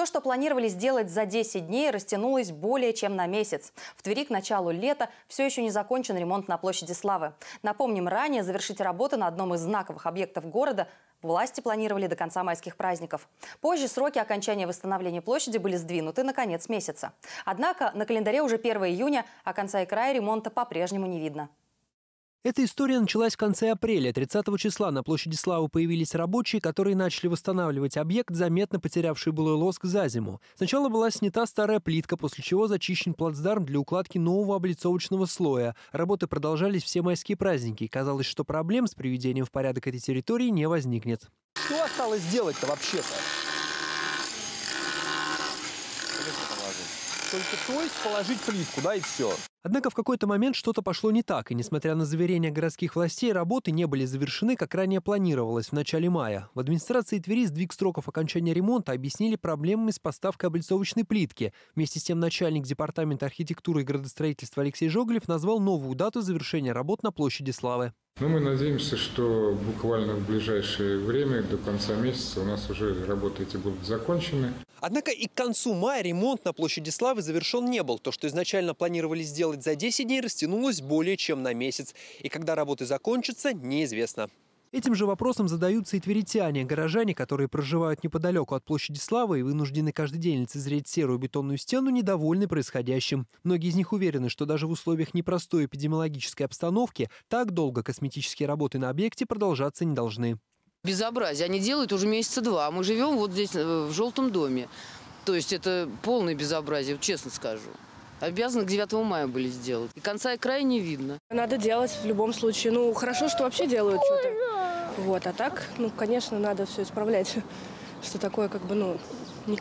То, что планировали сделать за 10 дней, растянулось более чем на месяц. В Твери к началу лета все еще не закончен ремонт на площади Славы. Напомним, ранее завершить работы на одном из знаковых объектов города власти планировали до конца майских праздников. Позже сроки окончания восстановления площади были сдвинуты на конец месяца. Однако на календаре уже 1 июня, а конца и края ремонта по-прежнему не видно. Эта история началась в конце апреля. 30 числа на площади Славы появились рабочие, которые начали восстанавливать объект, заметно потерявший былой лоск за зиму. Сначала была снята старая плитка, после чего зачищен плацдарм для укладки нового облицовочного слоя. Работы продолжались все майские праздники, казалось, что проблем с приведением в порядок этой территории не возникнет. Что осталось сделать-то вообще-то? Только то есть положить плитку, да, и все. Однако в какой-то момент что-то пошло не так, и несмотря на заверения городских властей, работы не были завершены, как ранее планировалось в начале мая. В администрации Твери сдвиг сроков окончания ремонта объяснили проблемами с поставкой облицовочной плитки. Вместе с тем начальник департамента архитектуры и градостроительства Алексей Жоголев назвал новую дату завершения работ на площади Славы. Но мы надеемся, что буквально в ближайшее время, до конца месяца, у нас уже работы эти будут закончены. Однако и к концу мая ремонт на площади Славы завершен не был. То, что изначально планировали сделать за 10 дней, растянулось более чем на месяц. И когда работы закончатся, неизвестно. Этим же вопросом задаются и тверитяне, горожане, которые проживают неподалеку от площади Славы и вынуждены каждый день лицезреть серую бетонную стену, недовольны происходящим. Многие из них уверены, что даже в условиях непростой эпидемиологической обстановки так долго косметические работы на объекте продолжаться не должны. Безобразие. Они делают уже месяца два. Мы живем вот здесь, э, в желтом доме. То есть это полное безобразие, честно скажу. Обязаны к 9 мая были сделать. И конца и края не видно. Надо делать в любом случае. Ну, хорошо, что вообще делают что-то. Вот, а так, ну, конечно, надо все исправлять. Что такое, как бы, ну,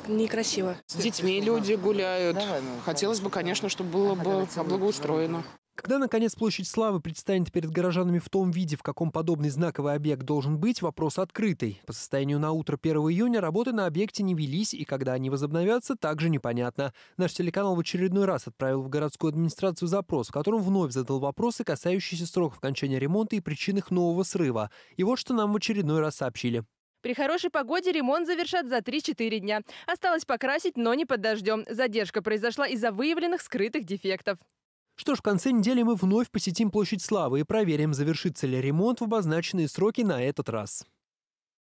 некрасиво. С детьми люди гуляют. Хотелось бы, конечно, чтобы было бы благоустроено. Когда, наконец, площадь Славы предстанет перед горожанами в том виде, в каком подобный знаковый объект должен быть, вопрос открытый. По состоянию на утро 1 июня работы на объекте не велись, и когда они возобновятся, также непонятно. Наш телеканал в очередной раз отправил в городскую администрацию запрос, в котором вновь задал вопросы, касающиеся сроков окончания ремонта и причин их нового срыва. И вот что нам в очередной раз сообщили. При хорошей погоде ремонт завершат за 3-4 дня. Осталось покрасить, но не под дождем. Задержка произошла из-за выявленных скрытых дефектов. Что ж, в конце недели мы вновь посетим Площадь Славы и проверим, завершится ли ремонт в обозначенные сроки на этот раз.